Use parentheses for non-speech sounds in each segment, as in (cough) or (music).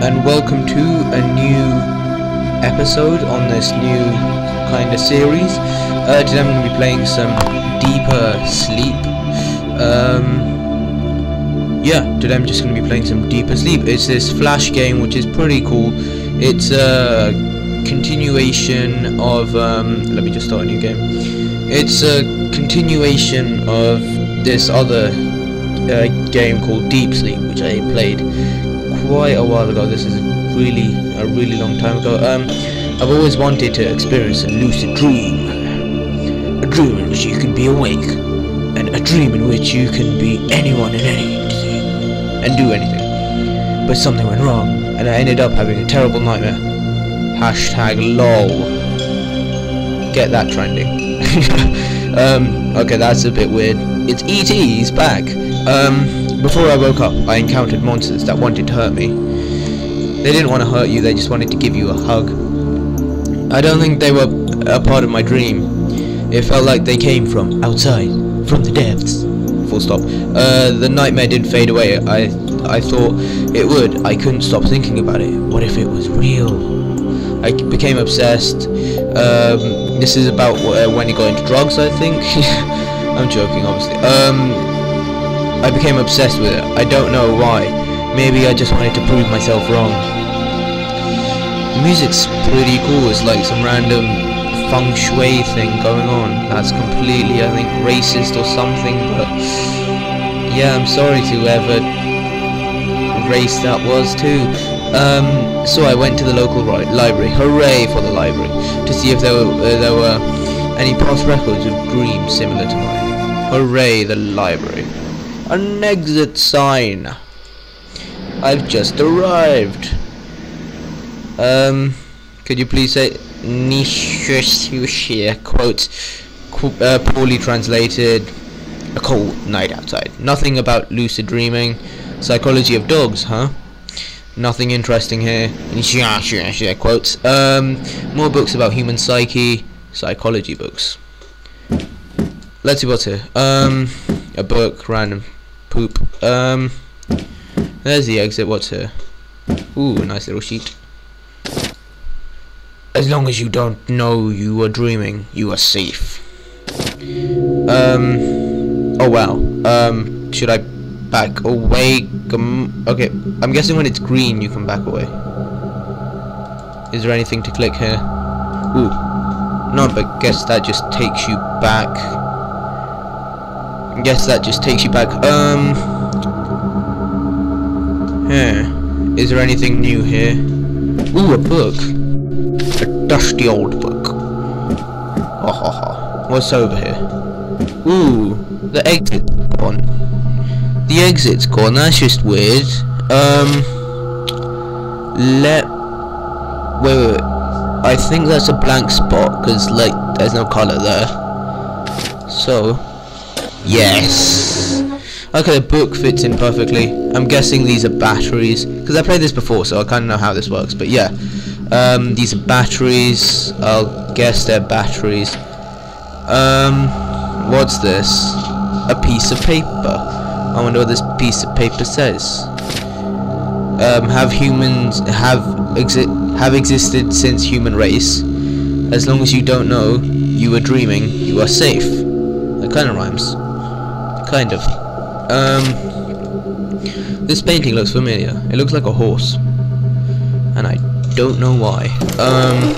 and welcome to a new episode on this new kind of series. Uh, today I'm going to be playing some Deeper Sleep. Um, yeah, today I'm just going to be playing some Deeper Sleep. It's this flash game which is pretty cool. It's a continuation of, um, let me just start a new game. It's a continuation of this other uh, game called Deep Sleep, which I played quite a while ago. This is really a really long time ago. Um, I've always wanted to experience a lucid dream, a dream in which you can be awake, and a dream in which you can be anyone and anything and do anything. But something went wrong, and I ended up having a terrible nightmare. Hashtag lol. Get that trending. (laughs) um, okay, that's a bit weird. It's E.T. He's back. Um, before I woke up, I encountered monsters that wanted to hurt me. They didn't want to hurt you, they just wanted to give you a hug. I don't think they were a part of my dream. It felt like they came from outside, from the depths. Full stop. Uh, the nightmare didn't fade away. I, I thought it would. I couldn't stop thinking about it. What if it was real? I became obsessed. Um, this is about uh, when he got into drugs, I think. (laughs) I'm joking, obviously. Um, I became obsessed with it. I don't know why. Maybe I just wanted to prove myself wrong. The music's pretty cool. It's like some random feng shui thing going on. That's completely, I think, racist or something. But yeah, I'm sorry to whoever race that was too. Um, so I went to the local library. Hooray for the library! To see if there were uh, there were any past records of dreams similar to mine. Hooray, the library. An exit sign. I've just arrived. Um, could you please say Nishushushia quote qu uh, poorly translated a cold night outside. Nothing about lucid dreaming. Psychology of dogs, huh? Nothing interesting here. Quotes. Um, more books about human psyche. Psychology books. Let's see what's here. Um, a book, random poop. Um, there's the exit. What's here? Ooh, a nice little sheet. As long as you don't know you are dreaming, you are safe. Um. Oh wow. Um. Should I back away? Okay. I'm guessing when it's green, you can back away. Is there anything to click here? Ooh. No, but guess that just takes you back. Guess that just takes you back. Um. Yeah. Is there anything new here? Ooh, a book. A dusty old book. Oh, ha, ha. What's over here? Ooh, the exit's gone. The exit's gone. That's just weird. Um. Let. Wait, wait, wait. I think that's a blank spot because, like, there's no color there. So, yes. Okay, the book fits in perfectly. I'm guessing these are batteries because I played this before, so I kind of know how this works. But yeah, um, these are batteries. I'll guess they're batteries. Um, what's this? A piece of paper. I wonder what this piece of paper says. Um, have humans have exi have existed since human race? As long as you don't know you are dreaming, you are safe. That kind of rhymes. Kind of. Um, this painting looks familiar. It looks like a horse, and I don't know why. Um,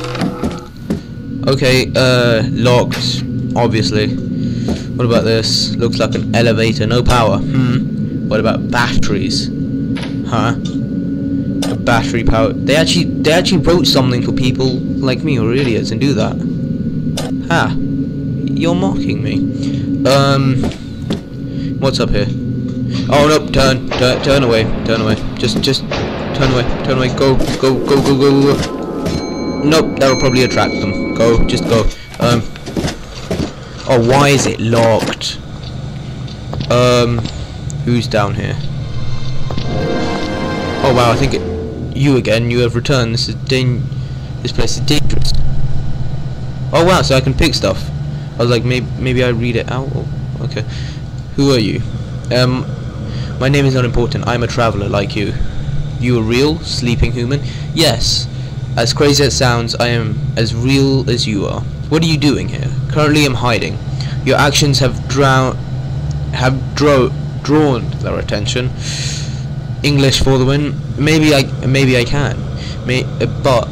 okay, uh, locked, obviously. What about this? Looks like an elevator, no power. Hmm. What about batteries? Huh? A battery power. They actually, they actually wrote something for people like me or idiots and do that. Ha! You're mocking me. Um, what's up here? Oh no! Turn, turn, turn away, turn away. Just, just turn away, turn away. Go, go, go, go, go, go. Nope, that'll probably attract them. Go, just go. Um. Oh, why is it locked? Um, who's down here? Oh wow, I think it, you again. You have returned. This is dan. This place is dangerous. Oh wow, so I can pick stuff. I was like, maybe maybe I read it out. Oh, okay. Who are you? Um, my name is not important. I'm a traveler like you. You a real sleeping human? Yes. As crazy as it sounds, I am as real as you are. What are you doing here? Currently I'm hiding. Your actions have drown have dro drawn their attention. English for the win. Maybe I maybe I can. May, uh, but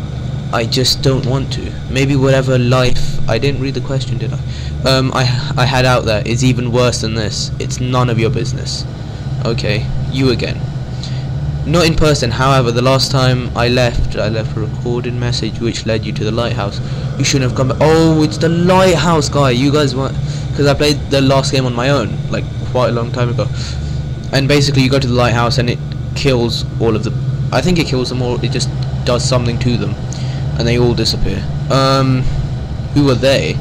I just don't want to. Maybe whatever life I didn't read the question, did I? Um, I I had out there is even worse than this. It's none of your business. Okay, you again. Not in person, however, the last time I left, I left a recorded message which led you to the lighthouse. You shouldn't have come back. Oh, it's the lighthouse guy. You guys want... Because I played the last game on my own, like, quite a long time ago. And basically, you go to the lighthouse and it kills all of the... I think it kills them all. It just does something to them. And they all disappear. Um, who are they?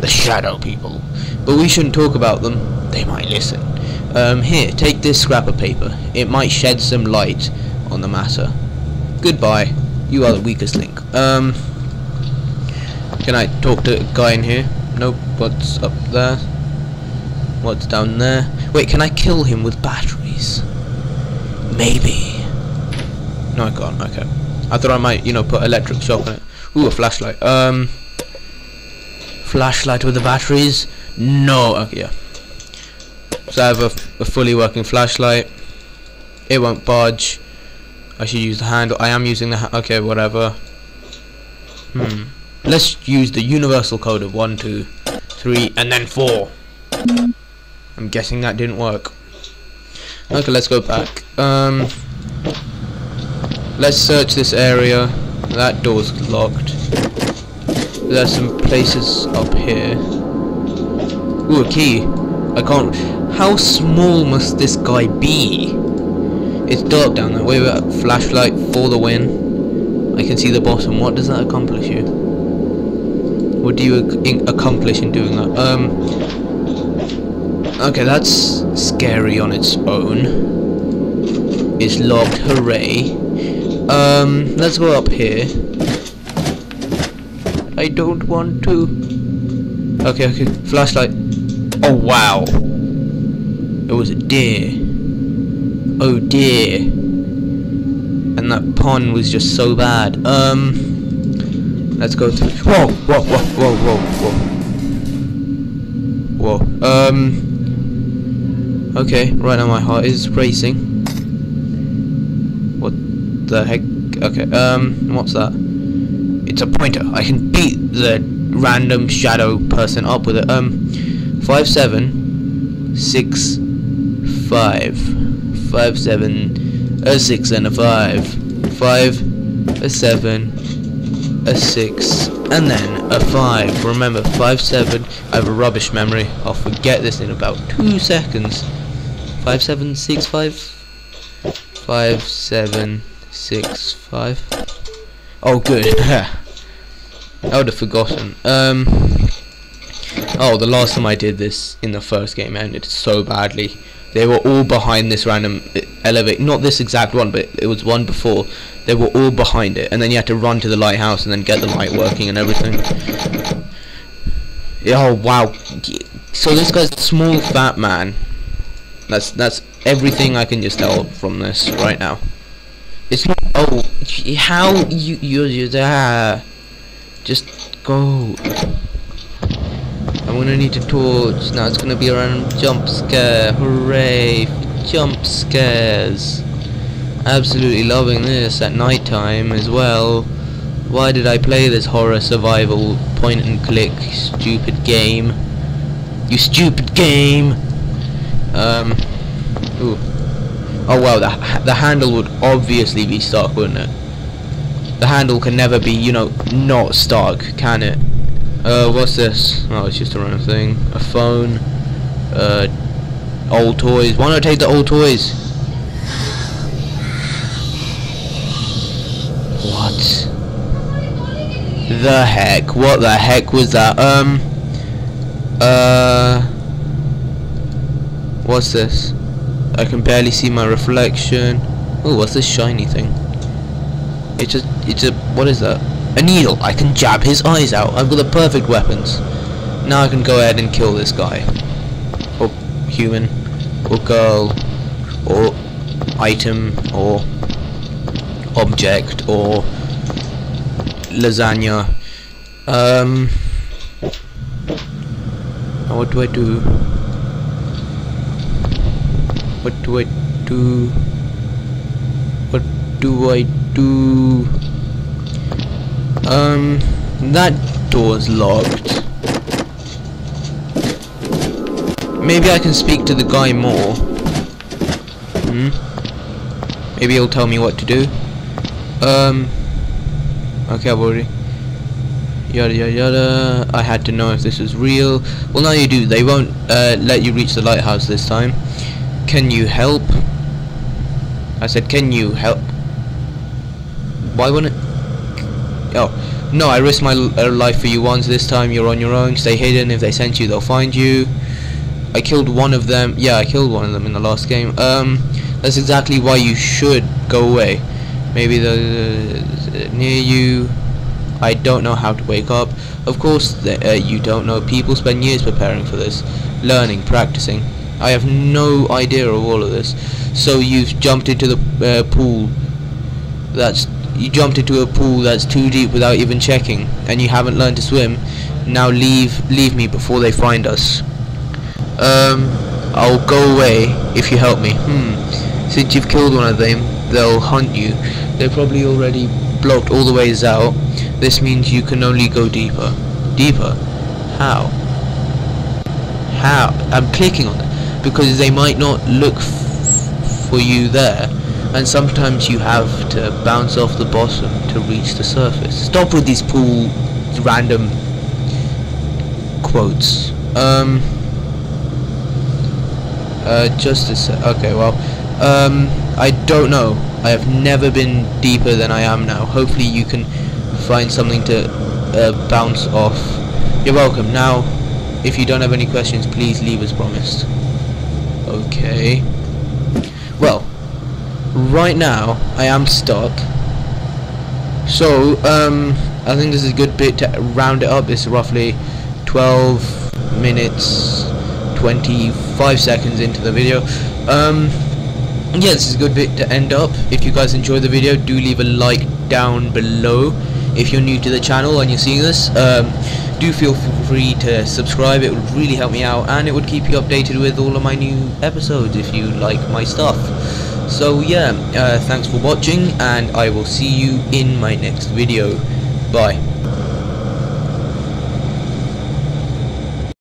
The shadow people. But we shouldn't talk about them. They might listen. Um, here, take this scrap of paper. It might shed some light on the matter. Goodbye. You are the weakest link. Um, can I talk to a guy in here? Nope. What's up there? What's down there? Wait, can I kill him with batteries? Maybe. No, I can't. Okay. I thought I might, you know, put electric shock on it. Ooh, a flashlight. Um, flashlight with the batteries? No. Okay, yeah. So I have a, a fully working flashlight. It won't budge. I should use the handle. I am using the okay, whatever. Hmm. Let's use the universal code of one, two, three, and then four. I'm guessing that didn't work. Okay, let's go back. Um, let's search this area. That door's locked. There's some places up here. Ooh, a key. I can't. How small must this guy be? It's dark down there. Wait, wait, flashlight for the win. I can see the bottom. What does that accomplish you? What do you ac accomplish in doing that? Um. Okay, that's scary on its own. It's locked. Hooray. Um, let's go up here. I don't want to. Okay, okay. Flashlight. Oh wow. It was a deer. Oh dear. And that pond was just so bad. Um, let's go to... Whoa, whoa, whoa, whoa, whoa, whoa. Whoa. Um. Okay, right now my heart is racing. The heck? Okay. Um, what's that? It's a pointer. I can beat the random shadow person up with it. Um, five seven six five five seven a six and a five five a seven a six and then a five remember five seven I have a rubbish memory I'll forget this in about two seconds five seven six five five seven six five oh good (laughs) I would have forgotten um oh the last time I did this in the first game ended so badly they were all behind this random elevator. Not this exact one, but it was one before. They were all behind it, and then you had to run to the lighthouse and then get the light working and everything. Oh wow! So this guy's small fat man. That's that's everything I can just tell from this right now. It's not. Oh, how you you you? Just go. I'm gonna need a torch. Now it's gonna be a random jump scare. Hooray! Jump scares. Absolutely loving this at night time as well. Why did I play this horror survival point and click stupid game? You stupid game! Um. Ooh. Oh well, the, the handle would obviously be stuck, wouldn't it? The handle can never be, you know, not stuck, can it? Uh, what's this? Oh, it's just a random thing. A phone. Uh, old toys. Why not take the old toys? What? The heck? What the heck was that? Um. Uh. What's this? I can barely see my reflection. Oh, what's this shiny thing? It's a, it's a, what is that? A needle. I can jab his eyes out. I've got the perfect weapons. Now I can go ahead and kill this guy. Or human. Or girl. Or item. Or object or lasagna. Um, what do I do? What do I do? What do I do? Um, that door's locked. Maybe I can speak to the guy more. Hmm? Maybe he'll tell me what to do. Um. Okay, I've already. Yada yada yada. I had to know if this was real. Well, now you do. They won't uh, let you reach the lighthouse this time. Can you help? I said, can you help? Why wouldn't? Oh, no, I risked my uh, life for you once. This time you're on your own. Stay hidden. If they sense you, they'll find you. I killed one of them. Yeah, I killed one of them in the last game. Um, that's exactly why you should go away. Maybe the uh, near you. I don't know how to wake up. Of course, uh, you don't know. People spend years preparing for this, learning, practicing. I have no idea of all of this. So you've jumped into the uh, pool. That's you jumped into a pool that's too deep without even checking, and you haven't learned to swim. Now leave, leave me before they find us. Um, I'll go away if you help me. Hmm. Since you've killed one of them, they'll hunt you. They're probably already blocked all the ways out. This means you can only go deeper. Deeper? How? How? I'm clicking on because they might not look for you there and sometimes you have to bounce off the bottom to reach the surface. Stop with these pool random quotes. Um uh, just a sec. Okay, well, um, I don't know. I have never been deeper than I am now. Hopefully you can find something to uh, bounce off. You're welcome. Now, if you don't have any questions, please leave as promised. Okay. Well, right now, I am stuck. So, um, I think this is a good bit to round it up. It's roughly 12 minutes 25 seconds into the video um yeah this is a good bit to end up if you guys enjoyed the video do leave a like down below if you're new to the channel and you're seeing this um, do feel free to subscribe. It would really help me out and it would keep you updated with all of my new episodes if you like my stuff. So yeah uh, thanks for watching and I will see you in my next video. Bye